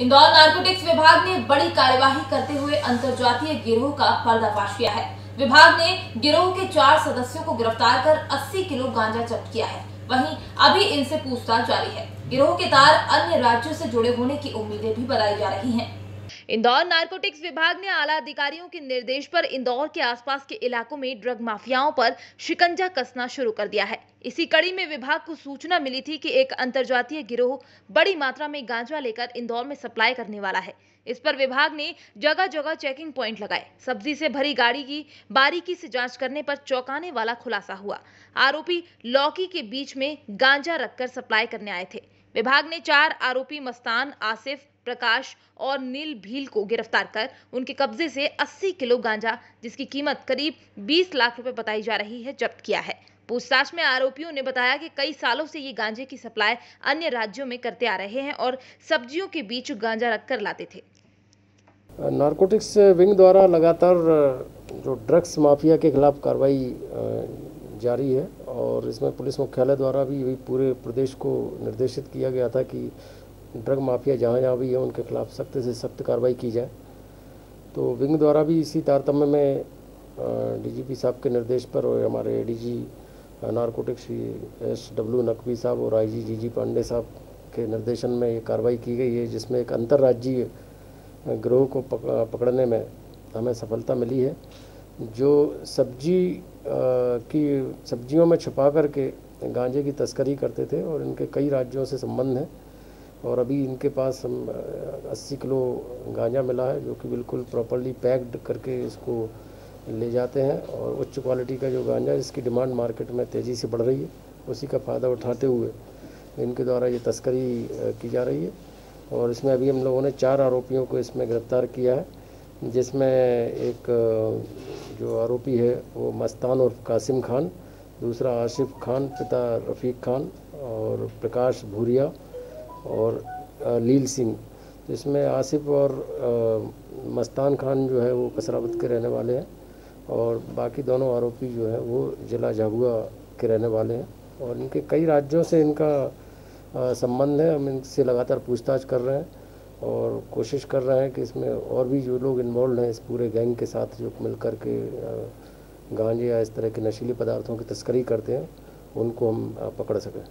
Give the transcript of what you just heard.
Indore narcotics विभाग ने बड़ी कार्यवाही करते हुए अंतरजातीय गिरोह का पर्दाफाश किया है। विभाग ने गिरोह के चार सदस्यों को गिरफ़्तार कर 80 किलो गांजा जब्त किया है। वहीं अभी इनसे पूछताछ जारी है। गिरोह के तार अन्य राज्यों से जुड़े होने की उम्मीदें भी बताई जा रही हैं। इंदौर नारकोटिक्स विभाग ने आला अधिकारियों के निर्देश पर इंदौर के आसपास के इलाकों में ड्रग माफियाओं पर शिकंजा कसना शुरू कर दिया है। इसी कड़ी में विभाग को सूचना मिली थी कि एक अंतर्जातीय गिरोह बड़ी मात्रा में गांजा लेकर इंदौर में सप्लाई करने वाला है। इस पर विभाग ने जगह जगह चेकिंग प्वाइंट लगाए। सब्ज़ी से भरी गाड़ी की बारीकी से जाँच करने पर चौंकाने वाला खुलासा हुआ। आरोपी लौकी के बीच में गांजा रखकर सप्लाई करने आए थे। विभाग ने चार आरोपी मस्तान, आसिफ प्रकाश और नील भील को गिरफ़्तार कर उनके कब्जे से 80 किलो गांजा, जिसकी कीमत करीब 20 लाख रुपए बताई जा रही है, जब्त किया है। पूछताछ में आरोपियों ने बताया कि कई सालों से ये गांजे की सप्लाई अन्य राज्यों में करते आ रहे हैं और सब्जियों के बीच गांजा रखकर लाते थे। नारकोटिक्स विंग द्वारा लगातार, जो ड्रग्स माफिया के खिलाफ कार्रवाई जारी है और इसमें पुलिस मुख्यालय द्वारा भी पूरे प्रदेश को निर्देशित किया गया था कि ड्रग माफिया जहाँ जहाँ भी है, उनके खिलाफ सख्त से सख्त कार्रवाई की जाए। तो विंग द्वारा भी इसी तारतम्य में डीजीपी साहब के निर्देश पर और हमारे ADG narcotics S W Naqvi साहब और आईजी जी पांडे साहब के निर्देशन में ये कार्रवाई की गई है, जिसमें एक अंतर्राज्यीय ग्रोह को पकड़ने में हमें सफलता मिली है। जो सब्ज़ी की सब्जियों में छुपा करके गांजे की तस्करी करते थे और इनके कई राज्यों से संबंध हैं और अभी इनके पास हम 80 किलो गांजा मिला है, जो कि बिल्कुल प्रॉपरली पैक्ड करके इसको ले जाते हैं और उच्च क्वालिटी का जो गांजा इसकी डिमांड मार्केट में तेज़ी से बढ़ रही है। उसी का फ़ायदा उठाते हुए इनके द्वारा ये तस्करी की जा रही है। और इसमें अभी हम लोगों ने चार आरोपियों को इसमें गिरफ़्तार किया है, जिसमें एक जो आरोपी है, वो मस्तान और कासिम खान, दूसरा आसिफ खान, पिता रफ़ीक खान और प्रकाश भूरिया और लील सिंह तो इसमें आसिफ और मस्तान खान जो है वो कसरावत के रहने वाले हैं और बाकी दोनों आरोपी जो है वो ज़िला झाबुआ के रहने वाले हैं और इनके कई राज्यों से इनका संबंध है। हम इनसे लगातार पूछताछ कर रहे हैं और कोशिश कर रहे हैं कि इसमें और भी जो लोग इन्वॉल्व हैं इस पूरे गैंग के साथ जो मिल कर के गांजे या इस तरह के नशीले पदार्थों की तस्करी करते हैं, उनको हम पकड़ सकें।